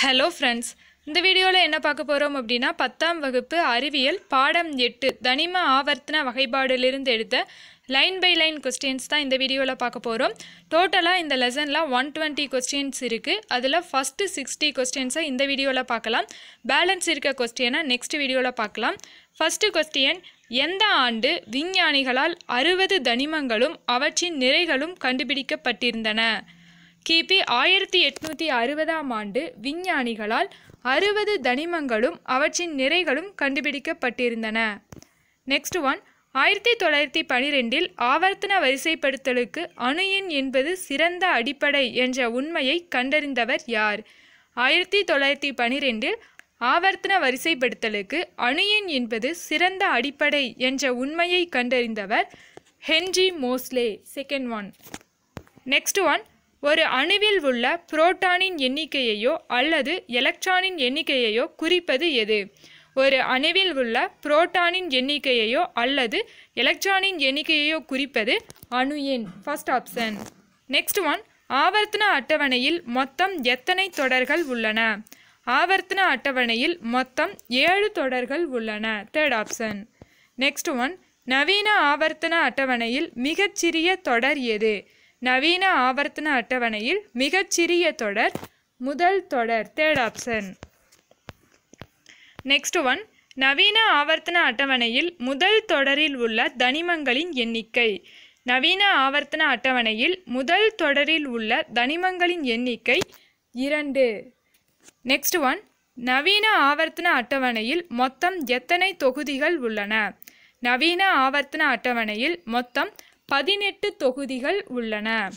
Hello friends இந்த வீடியோவில் என்ன பார்க்க போகிறோம் அப்படின்னா பத்தாம் வகுப்பு அறிவியல் பாடம் எட்டு தனிம ஆவர்த்தன வகைப்பாடிலிருந்து எடுத்த லைன் பை லைன் கொஸ்டின்ஸ் தான் இந்த வீடியோவில் பார்க்க போகிறோம் டோட்டலாக இந்த லெசனில் ஒன் டுவெண்ட்டி கொஸ்டின்ஸ் இருக்குது அதில் ஃபஸ்ட்டு சிக்ஸ்டி கொஸ்டின்ஸை இந்த வீடியோவில் பார்க்கலாம். பேலன்ஸ் இருக்க கொஸ்டினை நெக்ஸ்ட் வீடியோவில் பார்க்கலாம். ஃபஸ்ட்டு கொஸ்டின் எந்த ஆண்டு விஞ்ஞானிகளால் அறுபது தனிமங்களும் அவற்றின் நிறைகளும் கண்டுபிடிக்கப்பட்டிருந்தன? கிபி ஆயிரத்தி எட்நூற்றி அறுபதாம் ஆண்டு விஞ்ஞானிகளால் அறுபது தனிமங்களும் அவற்றின் நிறைகளும் கண்டுபிடிக்கப்பட்டிருந்தன. நெக்ஸ்ட் ஒன் ஆயிரத்தி தொள்ளாயிரத்தி பனிரெண்டில் ஆவர்த்தன வரிசைப்படுத்தலுக்கு அணு எண் என்பது சிறந்த அடிப்படை என்ற உண்மையை கண்டறிந்தவர் யார்? ஆயிரத்தி தொள்ளாயிரத்தி பனிரெண்டில் ஆவர்த்தன வரிசைப்படுத்தலுக்கு அணு எண் என்பது சிறந்த அடிப்படை என்ற உண்மையை கண்டறிந்தவர் Henry Moseley. Second one next one ஒரு அணுவில் உள்ள புரோட்டானின் எண்ணிக்கையையோ அல்லது எலக்ட்ரானின் எண்ணிக்கையையோ குறிப்பது எது? ஒரு அணுவில் உள்ள புரோட்டானின் எண்ணிக்கையையோ அல்லது எலக்ட்ரானின் எண்ணிக்கையையோ குறிப்பது அணு எண். ஃபர்ஸ்ட் ஆப்ஷன் நெக்ஸ்ட் ஒன் ஆவர்த்தன அட்டவணையில் மொத்தம் எத்தனை தொடர்கள் உள்ளன? ஆவர்த்தன அட்டவணையில் மொத்தம் ஏழு தொடர்கள் உள்ளன. தேர்ட் ஆப்ஷன் நெக்ஸ்ட் ஒன் நவீன ஆவர்த்தன அட்டவணையில் மிகச்சிறிய தொடர் எது? நவீன ஆவர்த்தன அட்டவணையில் மிகச்சிறிய தொடர் முதல் தொடர் தேர்ட் ஆப்ஷன் நெக்ஸ்ட் ஒன் நவீன ஆவர்த்தன அட்டவணையில் முதல் தொடரில் உள்ள தனிமங்களின் எண்ணிக்கை. நவீன ஆவர்த்தன அட்டவணையில் முதல் தொடரில் உள்ள தனிமங்களின் எண்ணிக்கை இரண்டு. நெக்ஸ்ட் ஒன் நவீன ஆவர்த்தன அட்டவணையில் மொத்தம் எத்தனை தொகுதிகள் உள்ளன? நவீன ஆவர்த்தன அட்டவணையில் மொத்தம் பதினெட்டு தொகுதிகள் உள்ளன.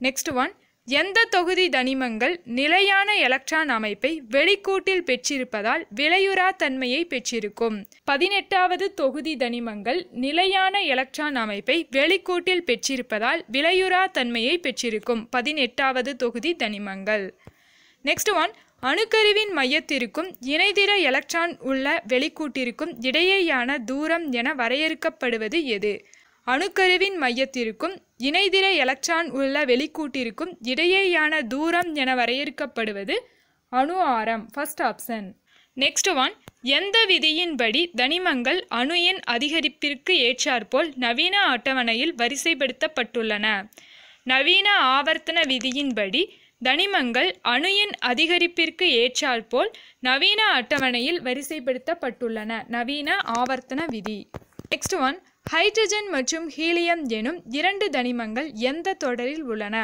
நெக்ஸ்ட் ஒன் எந்த தொகுதி தனிமங்கள் நிலையான எலக்ட்ரான் அமைப்பை வெளிக்கூட்டில் பெற்றிருப்பதால் விலையுறா தன்மையை பெற்றிருக்கும்? பதினெட்டாவது தொகுதி தனிமங்கள் நிலையான எலக்ட்ரான் அமைப்பை வெளிக்கூட்டில் பெற்றிருப்பதால் விலையுறா தன்மையை பெற்றிருக்கும்? பதினெட்டாவது தொகுதி தனிமங்கள். நெக்ஸ்ட் ஒன் அணுக்கருவின் மையத்திற்கும் இணைதிர எலக்ட்ரான் உள்ள வெளிக்கூட்டிற்கும் இடையேயான தூரம் என வரையறுக்கப்படுவது எது? அணுக்கருவின் மையத்திற்கும் இணைதிர எலக்ட்ரான் உள்ள வெளிக்கூட்டிற்கும் இடையேயான தூரம் என வரையறுக்கப்படுவது அணு ஆரம் ஃபர்ஸ்ட் ஆப்ஷன் நெக்ஸ்ட் ஒன் எந்த விதியின்படி தனிமங்கள் அணு எண் அதிகரிப்பிற்கு ஏற்றாற்போல் நவீன அட்டவணையில் வரிசைப்படுத்தப்பட்டுள்ளன? நவீன ஆவர்த்தன விதியின்படி தனிமங்கள் அணு எண் அதிகரிப்பிற்கு ஏற்றாற்போல் நவீன அட்டவணையில் வரிசைப்படுத்தப்பட்டுள்ளன. நவீன ஆவர்த்தன விதி. நெக்ஸ்ட் ஒன் ஹைட்ரஜன் மற்றும் ஹீலியம் எனும் இரண்டு தனிமங்கள் எந்த தொடரில் உள்ளன?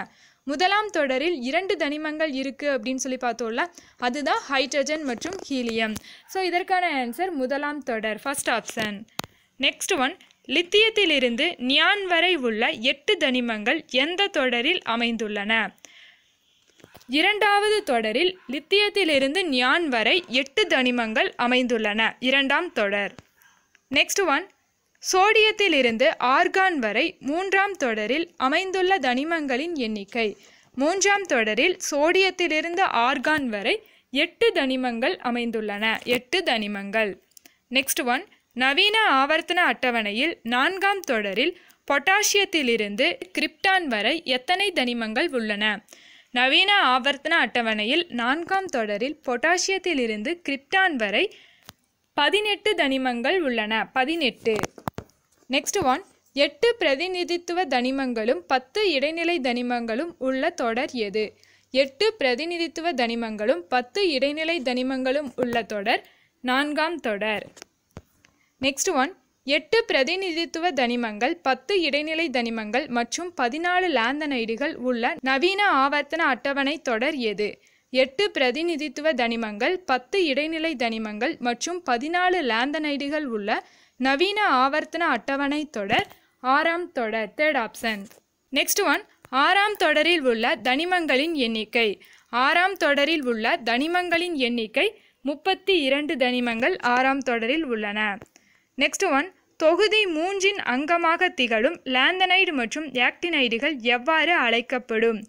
முதலாம் தொடரில் இரண்டு தனிமங்கள் இருக்குது அப்படின்னு சொல்லி பார்த்தோம்ல அதுதான் ஹைட்ரஜன் மற்றும் ஹீலியம் ஸோ இதற்கான ஆன்சர் முதலாம் தொடர் ஃபஸ்ட் ஆப்ஷன் நெக்ஸ்ட் ஒன் லித்தியத்திலிருந்து நியான் வரை உள்ள எட்டு தனிமங்கள் எந்த தொடரில் அமைந்துள்ளன? இரண்டாவது தொடரில் லித்தியத்திலிருந்து நியான் வரை எட்டு தனிமங்கள் அமைந்துள்ளன இரண்டாம் தொடர். நெக்ஸ்ட் ஒன் சோடியத்திலிருந்து ஆர்கான் வரை மூன்றாம் தொடரில் அமைந்துள்ள தனிமங்களின் எண்ணிக்கை. மூன்றாம் தொடரில் சோடியத்திலிருந்து ஆர்கான் வரை எட்டு தனிமங்கள் அமைந்துள்ளன. எட்டு தனிமங்கள். நெக்ஸ்ட் ஒன் நவீன ஆவர்த்தன அட்டவணையில் நான்காம் தொடரில் பொட்டாசியத்திலிருந்து கிரிப்டான் வரை எத்தனை தனிமங்கள் உள்ளன? நவீன ஆவர்த்தன அட்டவணையில் நான்காம் தொடரில் பொட்டாசியத்திலிருந்து கிரிப்டான் வரை பதினெட்டு தனிமங்கள் உள்ளன. பதினெட்டு. நெக்ஸ்ட் ஒன் எட்டு பிரதிநிதித்துவ தனிமங்களும் பத்து இடைநிலை தனிமங்களும் உள்ள தொடர் எது? எட்டு பிரதிநிதித்துவ தனிமங்களும் பத்து இடைநிலை தனிமங்களும் உள்ள தொடர் நான்காம் தொடர். நெக்ஸ்ட் ஒன் எட்டு பிரதிநிதித்துவ தனிமங்கள் பத்து இடைநிலை தனிமங்கள் மற்றும் பதினாலு லாந்தனைடுகள் உள்ள நவீன ஆவர்த்தன அட்டவணை தொடர் எது? எட்டு பிரதிநிதித்துவ தனிமங்கள் பத்து இடைநிலை தனிமங்கள் மற்றும் பதினாலு லாந்தனைடுகள் உள்ள நவீன ஆவர்த்தன அட்டவணை தொடர் ஆறாம் தொடர் தேர்ட் ஆப்ஷன் நெக்ஸ்ட் ஒன் ஆறாம் தொடரில் உள்ள தனிமங்களின் எண்ணிக்கை. ஆறாம் தொடரில் உள்ள தனிமங்களின் எண்ணிக்கை முப்பத்தி இரண்டு தனிமங்கள் ஆறாம் தொடரில் உள்ளன. நெக்ஸ்ட் ஒன் தொகுதி மூன்றின் அங்கமாக திகழும் லாந்தனைடு மற்றும் ஆக்டினைடுகள் எவ்வாறு அழைக்கப்படும்?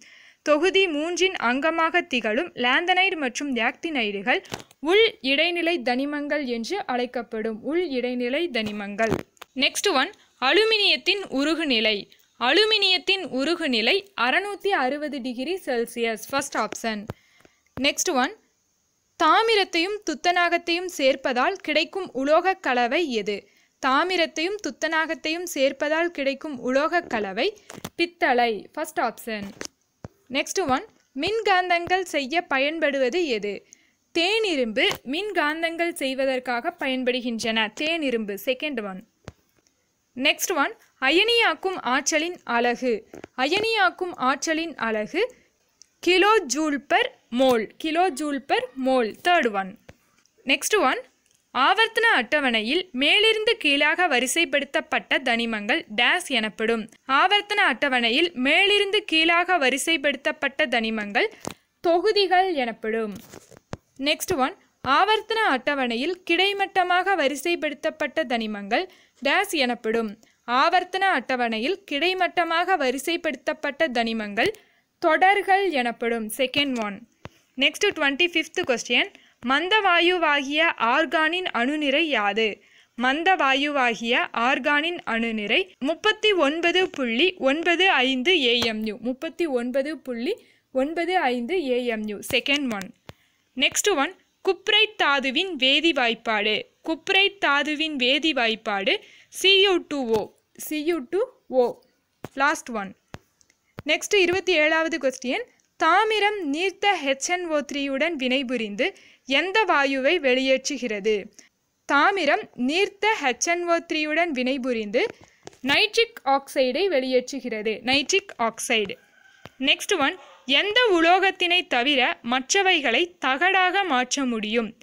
தொகுதி மூன்றின் அங்கமாக திகழும் லேந்தனைடு மற்றும் லாக்டினைடுகள் உள் இடைநிலை தனிமங்கள் என்று அழைக்கப்படும் உள் இடைநிலை தனிமங்கள். நெக்ஸ்ட் ஒன் அலுமினியத்தின் உருகுநிலை அலுமினியத்தின் உருகுநிலை அறுநூற்றி அறுபது degree Celsius. First option next one தாமிரத்தையும் துத்தநாகத்தையும் சேர்ப்பதால் கிடைக்கும் உலோகக் கலவை எது? தாமிரத்தையும் துத்தநாகத்தையும் சேர்ப்பதால் கிடைக்கும் உலோகக் கலவை பித்தளை. ஃபர்ஸ்ட் ஆப்ஷன் நெக்ஸ்ட் ஒன் மின்காந்தங்கள் செய்ய பயன்படுவது எது? தேனிரும்பு மின்காந்தங்கள் செய்வதற்காக பயன்படுகின்றன. தேனிரும்பு செகண்ட் ஒன் நெக்ஸ்ட் ஒன் அயனியாக்கும் ஆற்றலின் அலகு. அயனியாக்கும் ஆற்றலின் அலகு kilo joule per mole kilo joule per mole third one next one ஆவர்த்தன அட்டவணையில் மேலிருந்து கீழாக வரிசைப்படுத்தப்பட்ட தனிமங்கள் டேஸ் எனப்படும். ஆவர்த்தன அட்டவணையில் மேலிருந்து கீழாக வரிசைப்படுத்தப்பட்ட தனிமங்கள் தொகுதிகள் எனப்படும். நெக்ஸ்ட் ஒன் ஆவர்த்தன அட்டவணையில் கிடைமட்டமாக வரிசைப்படுத்தப்பட்ட தனிமங்கள் டேஸ் எனப்படும். ஆவர்த்தன அட்டவணையில் கிடைமட்டமாக வரிசைப்படுத்தப்பட்ட தனிமங்கள் தொடர்கள் எனப்படும். Second one next twenty fifth question மந்த வாயுவாகிய ஆர்கானின் அணுநிறை யாது? மந்த வாயுவாகிய ஆர்கானின் அணுநிறை முப்பத்தி ஒன்பது புள்ளி ஒன்பது ஐந்து ஏஎம்யூ. முப்பத்தி ஒன்பது புள்ளி ஒன்பது ஐந்து AMU. Second one next one cuprite தாதுவின் வேதி வாய்ப்பாடு. குப்ரைட் தாதுவின் வேதி வாய்ப்பாடு C U two O C U two O last one next இருபத்தி ஏழாவது கொஸ்டின் தாமிரம் நீர்த்த ஹெச்என்ஓ த்ரீயுடன் வினைபுரிந்து எந்த வாயுவை வெளியேற்றுகிறது? தாமிரம் நீர்த்த ஹெச்என்ஓ த்ரீயுடன் வினைபுரிந்து நைட்ரிக் ஆக்சைடை வெளியேற்றுகிறது. Nitric oxide. நெக்ஸ்ட் ஒன் எந்த உலோகத்தினை தவிர மற்றவைகளை தகடாக மாற்ற முடியும்?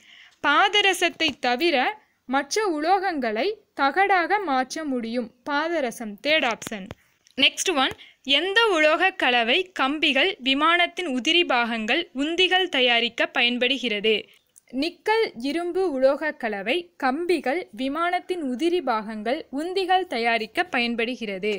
பாதரசத்தை தவிர மற்ற உலோகங்களை தகடாக மாற்ற முடியும். பாதரசம் தேர்ட் ஆப்ஷன் நெக்ஸ்ட் ஒன் எந்த உலோகக் கலவை கம்பிகள் விமானத்தின் உதிரி பாகங்கள் உந்திகள் தயாரிக்க பயன்படுகிறது? நிக்கல் இரும்பு உலோகக் கலவை கம்பிகள் விமானத்தின் உதிரி பாகங்கள் உந்திகள் தயாரிக்க பயன்படுகிறது.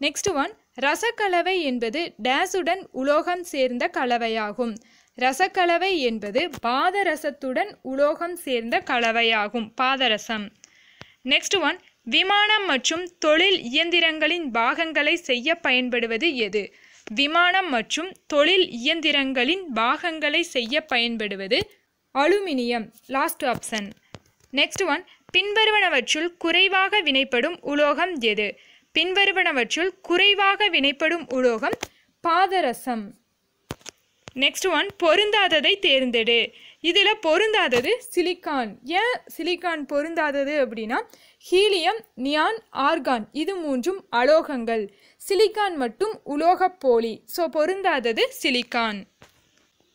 நெக்ஸ்ட் ஒன் ரசக்கலவை என்பது டேஸுடன் உலோகம் சேர்ந்த கலவையாகும். ரசக்கலவை என்பது பாதரசத்துடன் உலோகம் சேர்ந்த கலவையாகும். பாதரசம். நெக்ஸ்ட் ஒன் விமானம் மற்றும் தொழில் இயந்திரங்களின் பாகங்களை செய்ய பயன்படுவது எது? விமானம் மற்றும் தொழில் இயந்திரங்களின் பாகங்களை செய்ய பயன்படுவது? Aluminium last option next one பின்வருவனவற்றுள் குறைவாக வினைப்படும் உலோகம் எது? பின்வருவனவற்றுள் குறைவாக வினைப்படும் உலோகம் பாதரசம். நெக்ஸ்ட் ஒன் பொருந்தாததை தேர்ந்தெடு. இதில் பொருந்தாதது சிலிக்கான். ஏன் சிலிக்கான் பொருந்தாதது அப்படின்னா ஹீலியம் நியான் ஆர்கான் இது மூன்றும் அலோகங்கள். சிலிக்கான் மட்டும் உலோகப் போலி. ஸோ பொருந்தாதது சிலிக்கான்.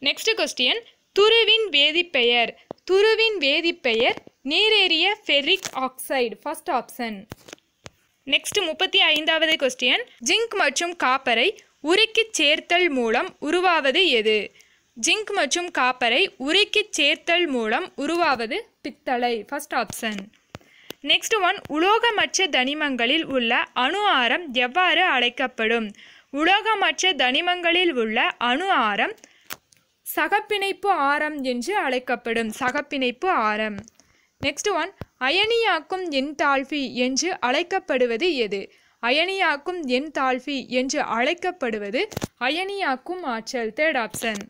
நெக்ஸ்ட் கொஸ்டின் துருவின் வேதிப்பெயர் துருவின் வேதிப்பெயர் நீரேறிய ferric oxide. First option next முப்பத்தி ஐந்தாவது கொஸ்டின் ஜிங்க் மற்றும் காப்பரை உருக்கி சேர்த்தல் மூலம் உருவாவது எது? ஜிங்க் மற்றும் காப்பரை உருக்கி சேர்த்தல் மூலம் உருவாவது பித்தளை. ஃபர்ஸ்ட் ஆப்ஷன் நெக்ஸ்ட் ஒன் உலோகமற்ற தனிமங்களில் உள்ள அணு ஆரம் எவ்வாறு அழைக்கப்படும்? உலோகமற்ற தனிமங்களில் உள்ள அணு ஆரம் சகப்பிணைப்பு ஆரம் என்று அழைக்கப்படும் சகப்பிணைப்பு ஆரம். நெக்ஸ்ட் ஒன் அயனியாக்கும் என்தால்பி என்று அழைக்கப்படுவது எது? அயனியாக்கும் என்தால்பி என்று அழைக்கப்படுவது அயனியாக்கும் ஆற்றல் தேர்ட் ஆப்ஷன்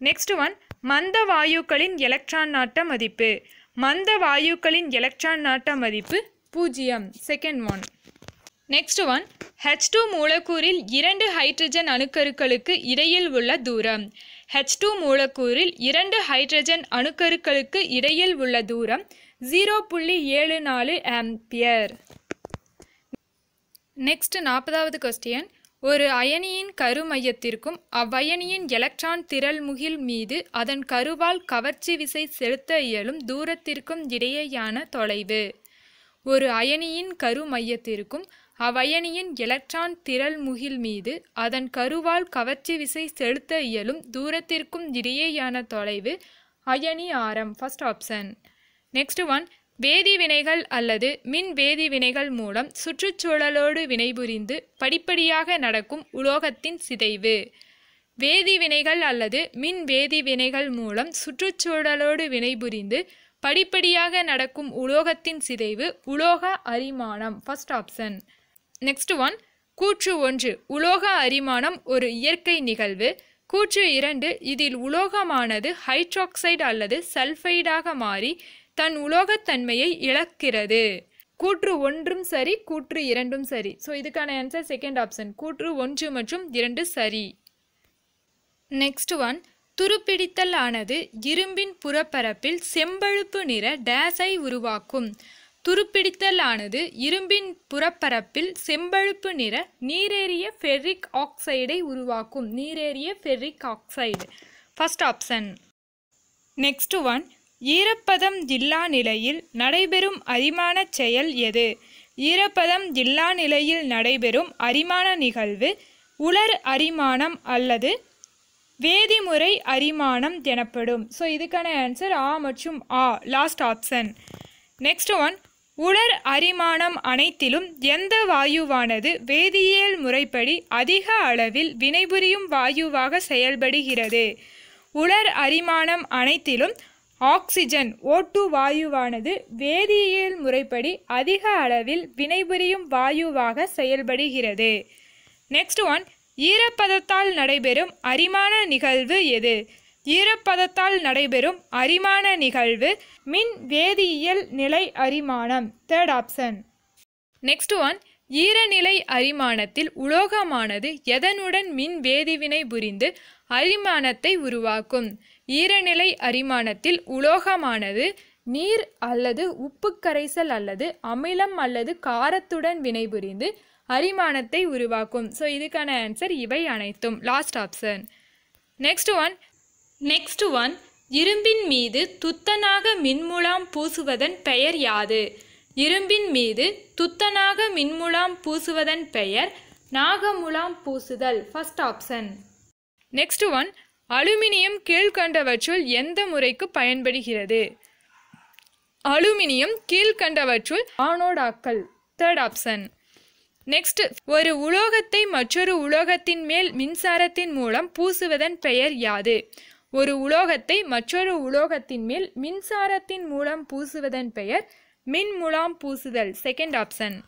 நெக்ஸ்ட் ஒன் மந்த வாயுக்களின் எலக்ட்ரான் நாட்ட மதிப்பு. மந்த வாயுக்களின் எலக்ட்ரான் நாட்ட மதிப்பு பூஜ்ஜியம். Second one next one H two மூலக்கூறில் இரண்டு ஹைட்ரஜன் அணுக்கருக்களுக்கு இடையில் உள்ள தூரம். ஹெச் டூ மூலக்கூறில் இரண்டு ஹைட்ரஜன் அணுக்கருக்களுக்கு இடையில் உள்ள தூரம் ஜீரோ புள்ளி ஏழு நாலு ஆம்பியர் நெக்ஸ்ட் நாற்பதாவது கொஸ்டின் ஒரு அயனியின் கரு மையத்திற்கும் அவ்வயனியின் எலக்ட்ரான் திரள் முகில் மீது அதன் கருவால் கவர்ச்சி விசை செலுத்த இயலும் தூரத்திற்கும் இடையேயான தொலைவு. ஒரு அயனியின் கரு மையத்திற்கும் அவ்வயனியின் எலக்ட்ரான் திரள் முகில் மீது அதன் கருவால் கவர்ச்சி விசை செலுத்த இயலும் தூரத்திற்கும் இடையேயான தொலைவு அயனி ஆரம் ஃபஸ்ட் ஆப்ஷன் நெக்ஸ்ட் ஒன் வேதிவினைகள் அல்லது மின் வேதி வினைகள் மூலம் சுற்றுச்சூழலோடு வினைபுரிந்து படிப்படியாக நடக்கும் உலோகத்தின் சிதைவு. வேதி வினைகள் அல்லது மின் வேதி வினைகள் மூலம் சுற்றுச்சூழலோடு வினைபுரிந்து படிப்படியாக நடக்கும் உலோகத்தின் சிதைவு உலோக அரிமானம். ஃபர்ஸ்ட் ஆப்ஷன் நெக்ஸ்ட் ஒன் கூற்று ஒன்று. உலோக அரிமானம் ஒரு இயற்கை நிகழ்வு. கூற்று இரண்டு. இதில் உலோகமானது ஹைட்ராக்சைடு அல்லது சல்ஃபைடாக மாறி தன் உலோகத்தன்மையை இழக்கிறது. கூற்று ஒன்றும் சரி கூற்று இரண்டும் சரி. ஸோ இதுக்கான ஆன்சர் செகண்ட் ஆப்ஷன் கூற்று ஒன்று மற்றும் இரண்டு சரி. நெக்ஸ்ட் ஒன் துருப்பிடித்தல் ஆனது இரும்பின் புறப்பரப்பில் செம்பழுப்பு நிற டேஸை உருவாக்கும். துருப்பிடித்தல் ஆனது இரும்பின் புறப்பரப்பில் செம்பழுப்பு நிற நீரேறிய ஃபெர்ரிக் ஆக்சைடை உருவாக்கும். நீரேறிய ferric oxide. First option next one ஈரப்பதம் இல்லா நிலையில் நடைபெறும் அரிமானச் செயல் எது? ஈரப்பதம் இல்லா நிலையில் நடைபெறும் அரிமான நிகழ்வு உலர் அரிமானம் அல்லது வேதிமுறை அரிமானம் எனப்படும். ஸோ இதுக்கான ஆன்சர் ஆ மற்றும் ஆ லாஸ்ட் ஆப்ஷன் நெக்ஸ்ட் ஒன் உலர் அரிமானம் அனைத்திலும் எந்த வாயுவானது வேதியியல் முறைப்படி அதிக அளவில் வினைபுரியும் வாயுவாக செயல்படுகிறது? உலர் அரிமானம் அனைத்திலும் ஆக்சிஜன் ஓட்டு வாயுவானது வேதியியல் முறைப்படி அதிக அளவில் வினைபுரியும் வாயுவாக செயல்படுகிறது. நெக்ஸ்ட் ஒன் ஈரப்பதத்தால் நடைபெறும் அரிமான நிகழ்வு எது? ஈரப்பதத்தால் நடைபெறும் அரிமான நிகழ்வு மின் வேதியியல் நிலை அரிமானம். தேர்ட் ஆப்ஷன் நெக்ஸ்ட் ஒன் ஈரநிலை அரிமானத்தில் உலோகமானது எதனுடன் மின் வேதிவினை புரிந்து அரிமானத்தை உருவாக்கும்? ஈரநிலை அரிமானத்தில் உலோகமானது நீர் அல்லது உப்பு கரைசல் அல்லது அமிலம் அல்லது காரத்துடன் வினைபுரிந்து அரிமானத்தை உருவாக்கும். ஸோ இதுக்கான ஆன்சர் இவை அனைத்தும். Last option next one next one இரும்பின் மீது துத்தனாக மின்முலாம் பூசுவதன் பெயர் யாது? இரும்பின் மீது துத்தனாக மின்முலாம் பூசுவதன் பெயர் நாகமுலாம் பூசுதல். First option next one aluminium கீழ்கண்டவற்றுள் எந்த முறைக்கு பயன்படுகிறது? அலுமினியம் கீழ்கண்டவற்றுள் ஆனோடாக்கல் தேர்ட் ஆப்ஷன் நெக்ஸ்ட் ஒரு உலோகத்தை மற்றொரு உலோகத்தின் மேல் மின்சாரத்தின் மூலம் பூசுவதன் பெயர் யாது? ஒரு உலோகத்தை மற்றொரு உலோகத்தின் மேல் மின்சாரத்தின் மூலம் பூசுவதன் பெயர் மின்முலாம் பூசுதல் செகண்ட் ஆப்ஷன்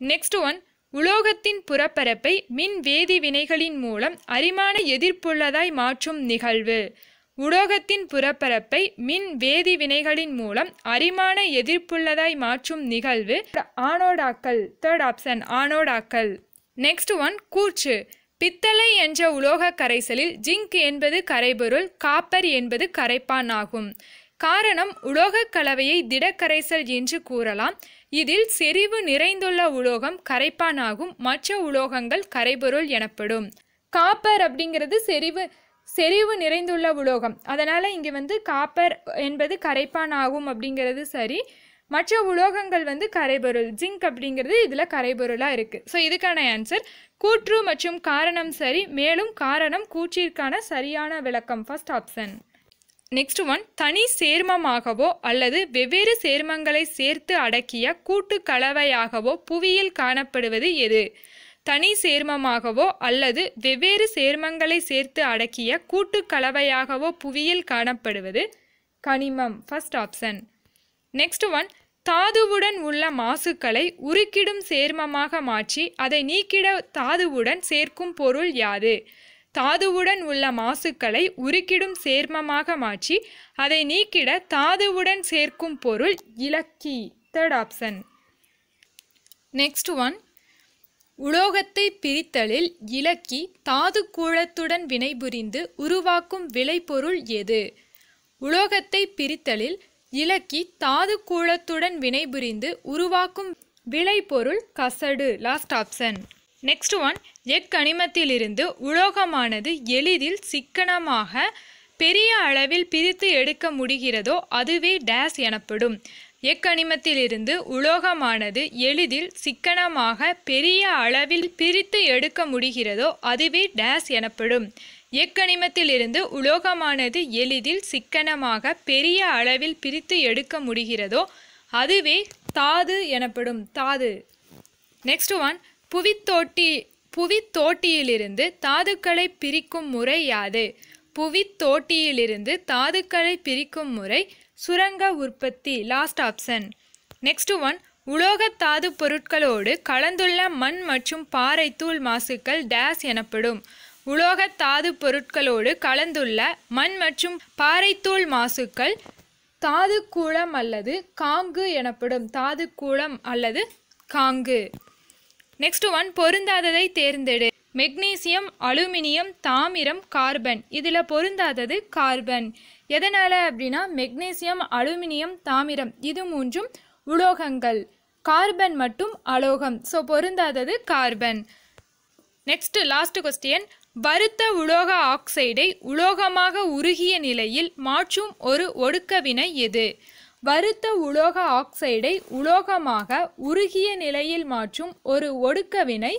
நெக்ஸ்ட் ஒன் உலோகத்தின் புறப்பரப்பை மின் வேதி வினைகளின் மூலம் அரிமான எதிர்ப்புள்ளதாய் மாற்றும் நிகழ்வு. உலோகத்தின் புறப்பரப்பை மின் வேதி வினைகளின் மூலம் அரிமான எதிர்ப்புள்ளதாய் மாற்றும் நிகழ்வு. ஆனோடாக்கல் தேர்ட் ஆப்ஷன் ஆனோடாக்கல் நெக்ஸ்ட் ஒன் கூர்ச்சு பித்தளை என்ற உலோக கரைசலில் ஜிங்க் என்பது கரைபொருள் காப்பர் என்பது கரைப்பான் ஆகும். காரணம் உலோகக் கலவையை திடக்கரைசல் என்று கூறலாம். இதில் செறிவு நிறைந்துள்ள உலோகம் கரைப்பானாகும். மற்ற உலோகங்கள் கரைபொருள் எனப்படும். காப்பர் அப்படிங்கிறது செறிவு செறிவு நிறைந்துள்ள உலோகம். அதனால் இங்கே வந்து காப்பர் என்பது கரைப்பான் ஆகும் அப்படிங்கிறது சரி. மற்ற உலோகங்கள் வந்து கரைபொருள். ஜிங்க் அப்படிங்கிறது இதில் கரைபொருளாக இருக்குது ஸோ இதுக்கான ஆன்சர் கூற்று மற்றும் காரணம் சரி. மேலும் காரணம் கூற்றிற்கான சரியான விளக்கம். ஃபர்ஸ்ட் ஆப்ஷன் நெக்ஸ்ட் ஒன் தனி சேர்மமாகவோ அல்லது வெவ்வேறு சேர்மங்களை சேர்த்து அடக்கிய கூட்டு கலவையாகவோ புவியில் காணப்படுவது எது? தனி சேர்மமாகவோ அல்லது வெவ்வேறு சேர்மங்களை சேர்த்து அடக்கிய கூட்டு கலவையாகவோ புவியில் காணப்படுவது? கனிமம் ஃபர்ஸ்ட் ஆப்ஷன் நெக்ஸ்ட் ஒன் தாதுவுடன் உள்ள மாசுக்களை உருக்கிடும் சேர்மமாக மாற்றி அதை நீக்கிட தாதுவுடன் சேர்க்கும் பொருள் யாது? தாதுவுடன் உள்ள மாசுக்களை உருக்கிடும் சேர்மமாக மாற்றி அதை நீக்கிட தாதுவுடன் சேர்க்கும் பொருள் இலக்கி. தேர்ட் ஆப்ஷன் நெக்ஸ்ட் ஒன் உலோகத்தை பிரித்தலில் இலக்கி தாது கூழத்துடன் வினைபுரிந்து உருவாக்கும் விளைபொருள் எது? உலோகத்தை பிரித்தலில் இலக்கி தாது கூழத்துடன் வினைபுரிந்து உருவாக்கும் விளைபொருள் கசடு. லாஸ்ட் ஆப்ஷன் நெக்ஸ்ட் ஒன் எக்கனிமத்திலிருந்து உலோகமானது எளிதில் சிக்கனமாக பெரிய அளவில் பிரித்து எடுக்க முடிகிறதோ அதுவே டேஸ் எனப்படும். எக்கனிமத்திலிருந்து உலோகமானது எளிதில் சிக்கனமாக பெரிய அளவில் பிரித்து எடுக்க முடிகிறதோ அதுவே டேஸ் எனப்படும். எக்கனிமத்திலிருந்து உலோகமானது எளிதில் சிக்கனமாக பெரிய அளவில் பிரித்து எடுக்க முடிகிறதோ அதுவே தாது எனப்படும். தாது. நெக்ஸ்ட் ஒன் புவித்தோட்டி புவித்தோட்டியிலிருந்து தாதுக்களை பிரிக்கும் முறை யாது? புவித்தோட்டியிலிருந்து தாதுக்களை பிரிக்கும் முறை சுரங்க உற்பத்தி லாஸ்ட் ஆப்ஷன் நெக்ஸ்ட் ஒன் உலோக தாது பொருட்களோடு கலந்துள்ள மண் மற்றும் பாறை தூள் மாசுக்கள் டேஸ் எனப்படும். உலோக தாது பொருட்களோடு கலந்துள்ள மண் மற்றும் பாறைத்தூள் மாசுக்கள் தாது கூளம் அல்லது காங்கு எனப்படும். தாது கூளம் அல்லது காங்கு. நெக்ஸ்ட் ஒன் பொருந்தாததை தேர்ந்தெடு. மெக்னீசியம் அலுமினியம் தாமிரம் கார்பன் இதில் பொருந்தாதது கார்பன் எதனால் அப்படின்னா மெக்னீசியம் அலுமினியம் தாமிரம் இது மூன்றும் உலோகங்கள். கார்பன் மட்டும் அலோகம். ஸோ பொருந்தாதது கார்பன் நெக்ஸ்ட் லாஸ்ட் கொஸ்டின் வருத்த உலோக ஆக்சைடை உலோகமாக உருகிய நிலையில் மாற்றும் ஒரு ஒடுக்க வினை எது? வருத்த உலோக ஆக்சைடை உலோகமாக உருகிய நிலையில் மாற்றும் ஒரு ஒடுக்கவினை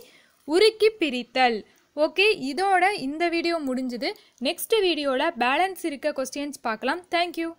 உருக்கி பிரித்தல். ஓகே இதோட இந்த வீடியோ முடிஞ்சுது. நெக்ஸ்ட் வீடியோவில் பேலன்ஸ் இருக்க கொஸ்டின்ஸ் பார்க்கலாம். தேங்க்யூ